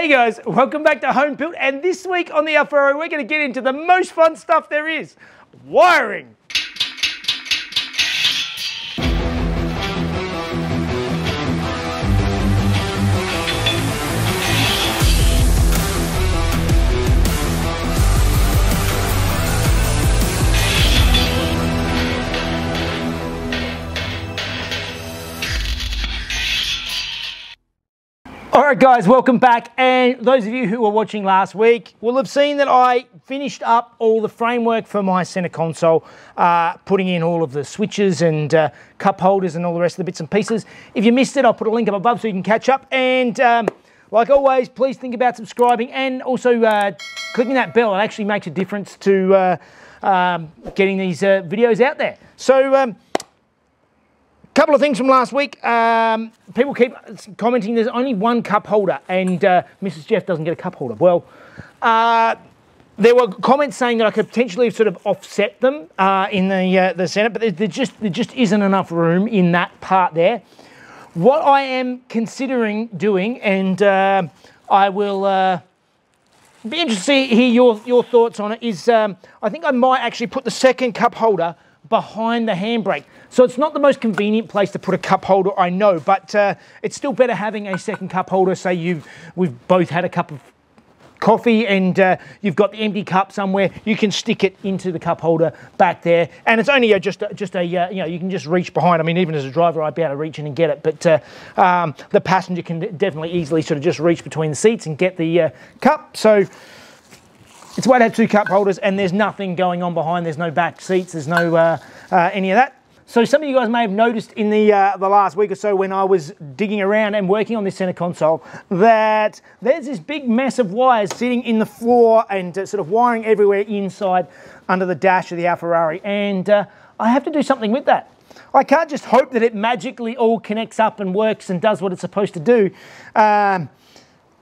Hey guys, welcome back to Home Built. And this week on the Alfa we're going to get into the most fun stuff there is wiring. All right, guys, welcome back. And those of you who were watching last week will have seen that I finished up all the framework for my center console, uh, putting in all of the switches and uh, cup holders and all the rest of the bits and pieces. If you missed it, I'll put a link up above so you can catch up. And um, like always, please think about subscribing and also uh, clicking that bell. It actually makes a difference to uh, um, getting these uh, videos out there. So, um, couple of things from last week. Um, people keep commenting there's only one cup holder and uh, Mrs. Jeff doesn't get a cup holder. Well, uh, there were comments saying that I could potentially sort of offset them uh, in the uh, the centre, but there just there just isn't enough room in that part there. What I am considering doing, and uh, I will uh, be interested to hear your your thoughts on it, is um, I think I might actually put the second cup holder behind the handbrake. So it's not the most convenient place to put a cup holder, I know, but uh, it's still better having a second cup holder. Say you've we've both had a cup of coffee and uh, you've got the empty cup somewhere, you can stick it into the cup holder back there. And it's only a, just a, just a uh, you know you can just reach behind. I mean, even as a driver, I'd be able to reach in and get it, but uh, um, the passenger can definitely easily sort of just reach between the seats and get the uh, cup. So. It's to have two cup holders and there's nothing going on behind. There's no back seats. There's no uh, uh, any of that. So some of you guys may have noticed in the, uh, the last week or so when I was digging around and working on this center console that there's this big mess of wires sitting in the floor and uh, sort of wiring everywhere inside under the dash of the Alfa And uh, I have to do something with that. I can't just hope that it magically all connects up and works and does what it's supposed to do. Um,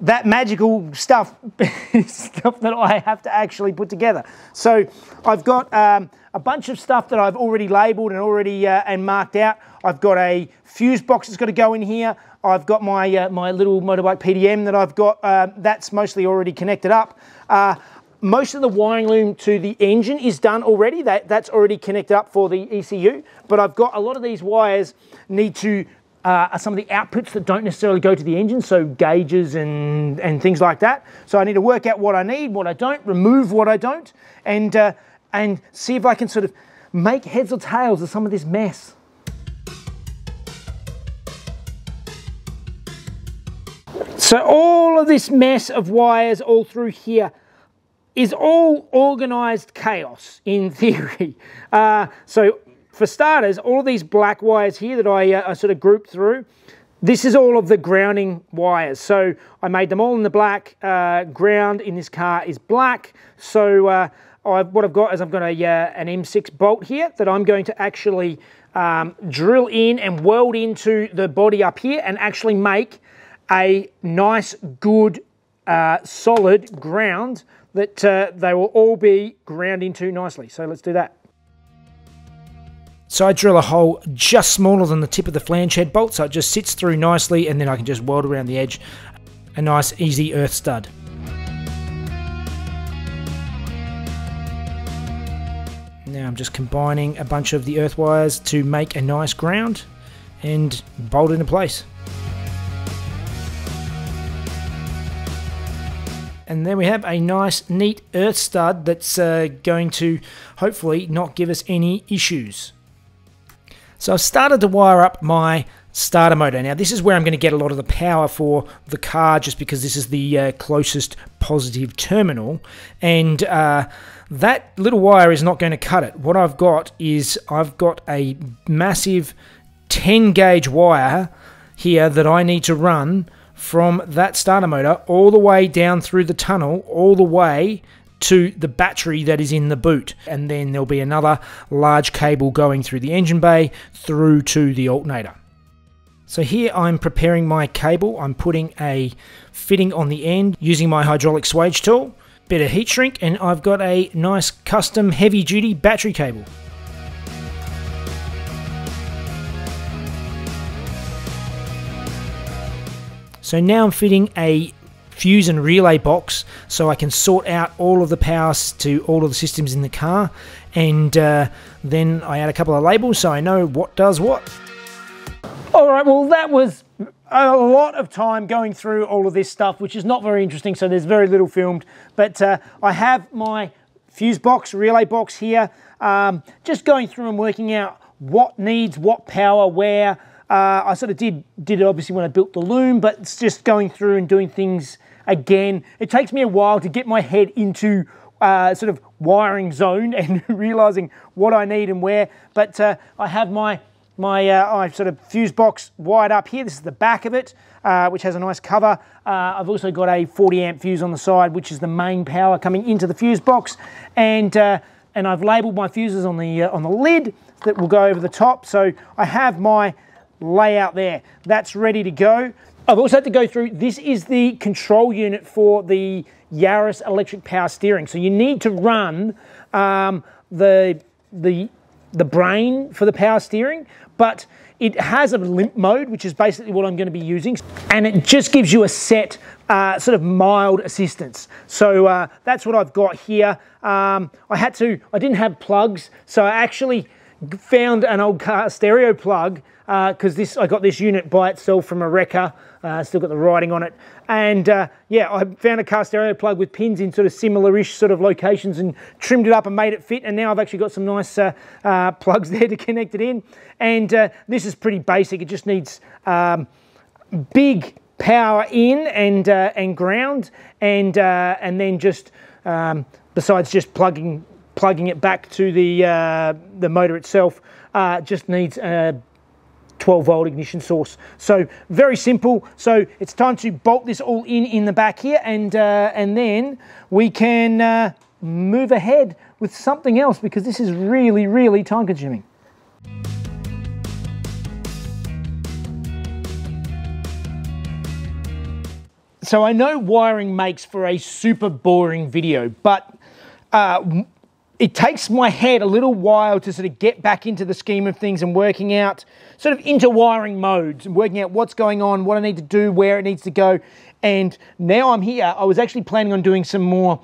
that magical stuff stuff that I have to actually put together. So I've got um, a bunch of stuff that I've already labelled and already uh, and marked out. I've got a fuse box that's got to go in here. I've got my uh, my little motorbike PDM that I've got. Uh, that's mostly already connected up. Uh, most of the wiring loom to the engine is done already. That, that's already connected up for the ECU. But I've got a lot of these wires need to uh, are some of the outputs that don't necessarily go to the engine, so gauges and, and things like that. So I need to work out what I need, what I don't, remove what I don't, and, uh, and see if I can sort of make heads or tails of some of this mess. So all of this mess of wires all through here is all organized chaos in theory. Uh, so for starters, all of these black wires here that I, uh, I sort of grouped through, this is all of the grounding wires. So I made them all in the black. Uh, ground in this car is black. So uh, I've, what I've got is I've got a, uh, an M6 bolt here that I'm going to actually um, drill in and weld into the body up here and actually make a nice, good, uh, solid ground that uh, they will all be ground into nicely. So let's do that. So I drill a hole just smaller than the tip of the flange head bolt so it just sits through nicely and then I can just weld around the edge a nice easy earth stud. Now I'm just combining a bunch of the earth wires to make a nice ground and bolt into place. and then we have a nice neat earth stud that's uh, going to hopefully not give us any issues. So I've started to wire up my starter motor. Now this is where I'm going to get a lot of the power for the car just because this is the uh, closest positive terminal and uh, that little wire is not going to cut it. What I've got is I've got a massive 10 gauge wire here that I need to run from that starter motor all the way down through the tunnel all the way to the battery that is in the boot. And then there'll be another large cable going through the engine bay through to the alternator. So here I'm preparing my cable. I'm putting a fitting on the end using my hydraulic swage tool, bit of heat shrink, and I've got a nice custom heavy duty battery cable. So now I'm fitting a fuse and relay box so I can sort out all of the powers to all of the systems in the car and uh, then I add a couple of labels so I know what does what. All right, well that was a lot of time going through all of this stuff, which is not very interesting, so there's very little filmed. But uh, I have my fuse box, relay box here, um, just going through and working out what needs what power where. Uh, I sort of did, did it obviously when I built the loom, but it's just going through and doing things again. It takes me a while to get my head into uh, sort of wiring zone and realizing what I need and where. But uh, I have my my uh, sort of fuse box wired up here. This is the back of it, uh, which has a nice cover. Uh, I've also got a 40 amp fuse on the side, which is the main power coming into the fuse box, and uh, and I've labelled my fuses on the uh, on the lid that will go over the top. So I have my layout there. That's ready to go. I've also had to go through. This is the control unit for the Yaris electric power steering. So you need to run um, the the the brain for the power steering, but it has a limp mode, which is basically what I'm going to be using, and it just gives you a set uh, sort of mild assistance. So uh, that's what I've got here. Um, I had to, I didn't have plugs, so I actually found an old car stereo plug because uh, this I got this unit by itself from a wrecker. Uh, still got the writing on it, and uh, yeah, I found a car stereo plug with pins in sort of similar-ish sort of locations and trimmed it up and made it fit. And now I've actually got some nice uh, uh, plugs there to connect it in. And uh, this is pretty basic. It just needs um, big power in and and ground, and and then just um, besides just plugging plugging it back to the the motor itself, just needs a 12 volt ignition source. So very simple. So it's time to bolt this all in in the back here and, uh, and then we can uh, move ahead with something else because this is really, really time consuming. So I know wiring makes for a super boring video, but uh, it takes my head a little while to sort of get back into the scheme of things and working out sort of interwiring modes and working out what's going on, what I need to do, where it needs to go. And now I'm here. I was actually planning on doing some more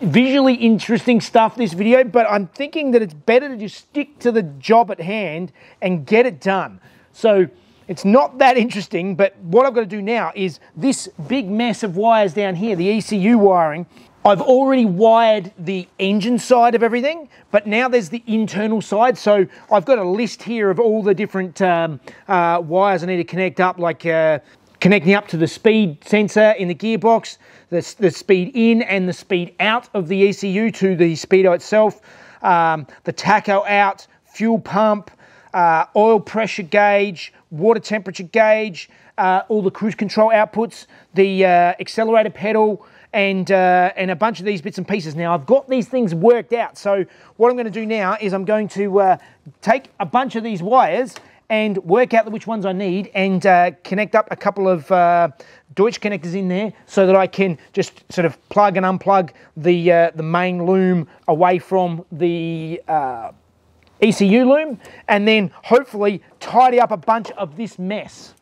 visually interesting stuff this video, but I'm thinking that it's better to just stick to the job at hand and get it done. So it's not that interesting, but what I've got to do now is this big mess of wires down here, the ECU wiring, I've already wired the engine side of everything, but now there's the internal side. So I've got a list here of all the different um, uh, wires I need to connect up, like uh, connecting up to the speed sensor in the gearbox, the, the, speed in and the speed out of the ECU to the speedo itself, um, the tacho out, fuel pump, uh, oil pressure gauge, water temperature gauge, uh, all the cruise control outputs, the uh, accelerator pedal, and, uh, and a bunch of these bits and pieces. Now, I've got these things worked out. So what I'm going to do now is I'm going to uh, take a bunch of these wires and work out which ones I need and uh, connect up a couple of uh, Deutsch connectors in there so that I can just sort of plug and unplug the, uh, the main loom away from the uh, ECU loom and then hopefully tidy up a bunch of this mess.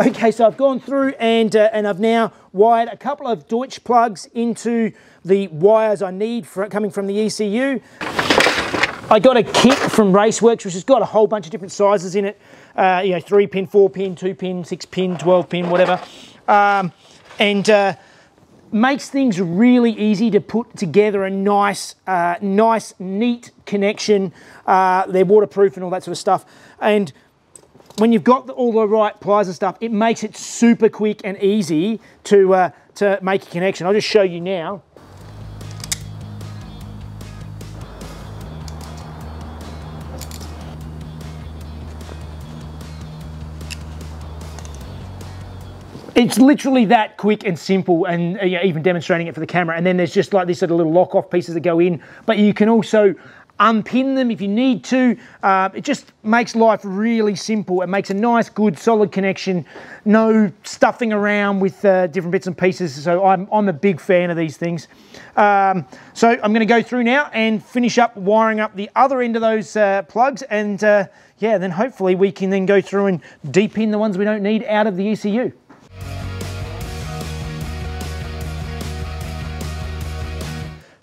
Okay, so I've gone through and, uh, and I've now wired a couple of Deutsch plugs into the wires I need for coming from the ECU. I got a kit from Raceworks, which has got a whole bunch of different sizes in it. Uh, you know, three pin, four pin, two pin, six pin, 12 pin, whatever. Um, and uh, makes things really easy to put together a nice, uh, nice, neat connection. Uh, they're waterproof and all that sort of stuff. And when you've got all the right pliers and stuff, it makes it super quick and easy to, uh, to make a connection. I'll just show you now. it's literally that quick and simple and uh, even demonstrating it for the camera and then there's just like these sort of little lock off pieces that go in but you can also unpin them if you need to. Uh, it just makes life really simple. It makes a nice, good, solid connection. No stuffing around with uh, different bits and pieces. So I'm, I'm a big fan of these things. Um, so I'm going to go through now and finish up wiring up the other end of those uh, plugs and uh, yeah, then hopefully we can then go through and deep in the ones we don't need out of the ECU.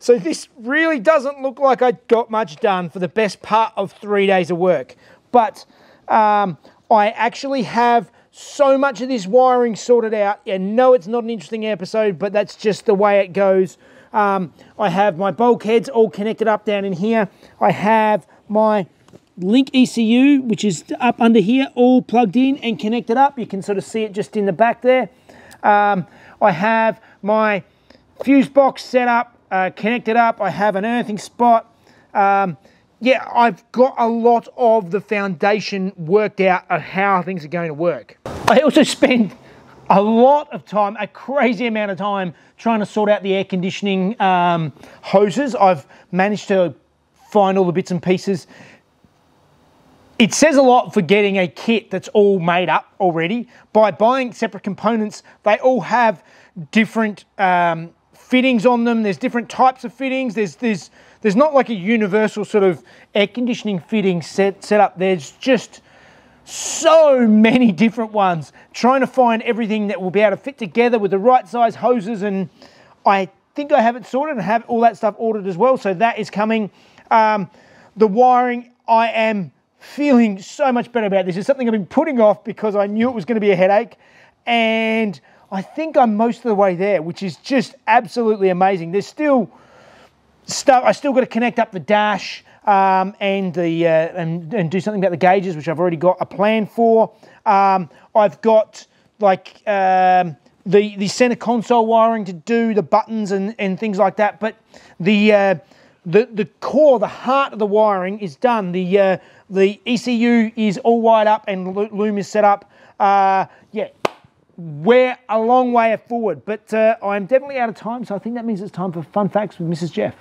So this really doesn't look like I got much done for the best part of three days of work. But um, I actually have so much of this wiring sorted out. And no, it's not an interesting episode, but that's just the way it goes. Um, I have my bulkheads all connected up down in here. I have my link ECU, which is up under here, all plugged in and connected up. You can sort of see it just in the back there. Um, I have my fuse box set up uh, connected up. I have an earthing spot. Um, yeah, I've got a lot of the foundation worked out of how things are going to work. I also spend a lot of time, a crazy amount of time, trying to sort out the air conditioning um, hoses. I've managed to find all the bits and pieces. It says a lot for getting a kit that's all made up already. By buying separate components, they all have different um, fittings on them. There's different types of fittings. There's there's there's not like a universal sort of air conditioning fitting set set up. There's just so many different ones. Trying to find everything that will be able to fit together with the right size hoses, and I think I have it sorted and have all that stuff ordered as well. So that is coming. Um, the wiring, I am feeling so much better about this. It's something I've been putting off because I knew it was going to be a headache, and I think I'm most of the way there, which is just absolutely amazing. There's still stuff, I still got to connect up the dash um, and, the, uh, and, and do something about the gauges, which I've already got a plan for. Um, I've got like um, the, the center console wiring to do, the buttons and, and things like that. But the, uh, the, the core, the heart of the wiring is done. The, uh, the ECU is all wired up and loom is set up. Uh, yeah, we're a long way forward, but uh, I'm definitely out of time, so I think that means it's time for fun facts with Mrs. Jeff.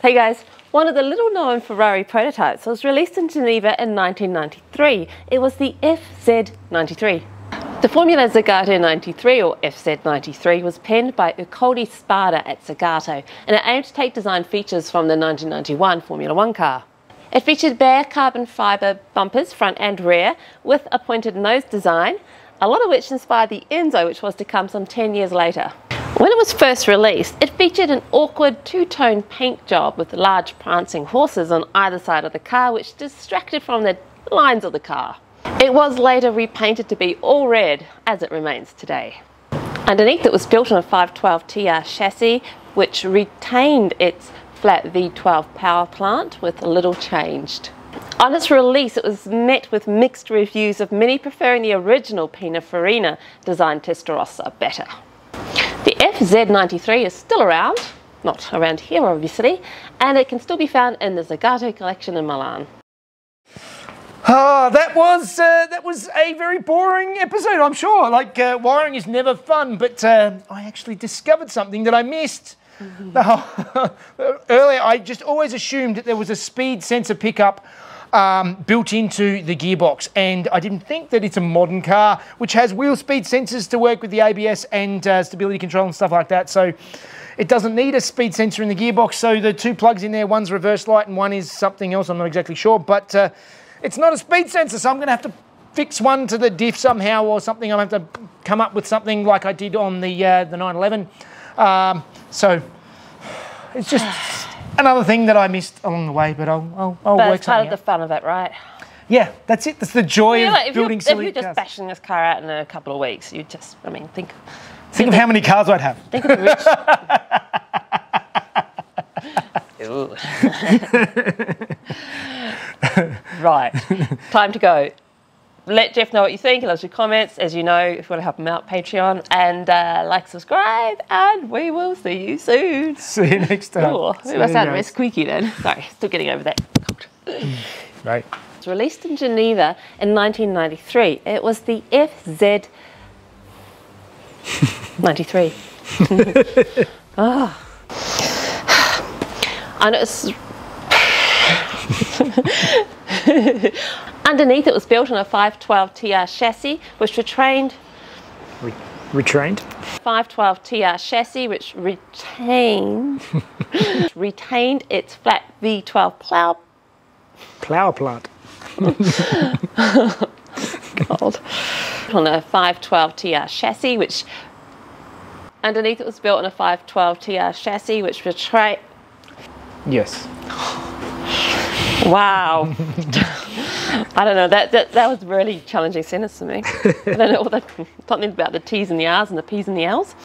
Hey guys, one of the little known Ferrari prototypes was released in Geneva in 1993. It was the FZ93. The Formula Zagato 93 or FZ93 was penned by Ercole Spada at Zagato and it aimed to take design features from the 1991 Formula One car. It featured bare carbon fibre bumpers front and rear with a pointed nose design, a lot of which inspired the Enzo which was to come some 10 years later. When it was first released, it featured an awkward two-tone paint job with large prancing horses on either side of the car which distracted from the lines of the car. It was later repainted to be all red, as it remains today. Underneath it was built on a 512 TR chassis, which retained its flat V12 power plant with little changed. On its release, it was met with mixed reviews of many preferring the original Pininfarina designed Testarossa better. The FZ93 is still around, not around here obviously, and it can still be found in the Zagato collection in Milan. Ah, that was uh, that was a very boring episode. I'm sure. Like uh, wiring is never fun, but uh, I actually discovered something that I missed. Mm-hmm. Earlier, I just always assumed that there was a speed sensor pickup um, built into the gearbox, and I didn't think that it's a modern car which has wheel speed sensors to work with the ABS and uh, stability control and stuff like that. So. It doesn't need a speed sensor in the gearbox, so the two plugs in there, one's reverse light and one is something else. I'm not exactly sure, but uh, it's not a speed sensor, so I'm going to have to fix one to the diff somehow or something. I'm going to have to come up with something like I did on the uh, the 911. Um, so it's just another thing that I missed along the way, but I'll, I'll, I'll but work it's part of the fun of it, right? Yeah, that's it. That's the joy of like, if, you're, building if you're just cars. bashing this car out in a couple of weeks, you just, I mean, think, Think of how many cars I'd have. think of the rich. Right, time to go. Let Jeff know what you think. He loves your comments. As you know, if you want to help him out, Patreon. And uh, like, subscribe, and we will see you soon. See you next time. Oh, we must sound guys. very squeaky then. Sorry, still getting over that. Right. It was released in Geneva in 1993. It was the FZ 93. oh. And it's underneath it was built on a 512 TR chassis, which retrained Re- retrained. 512 TR chassis, which retained retained its flat V12 plow Plower plant. God. on a 512 TR chassis, which underneath it was built on a 512 TR chassis, which retrained. Yes. Wow. I don't know. That, that that was really challenging sentence for me. I don't know what that, something about the T's and the R's and the P's and the L's.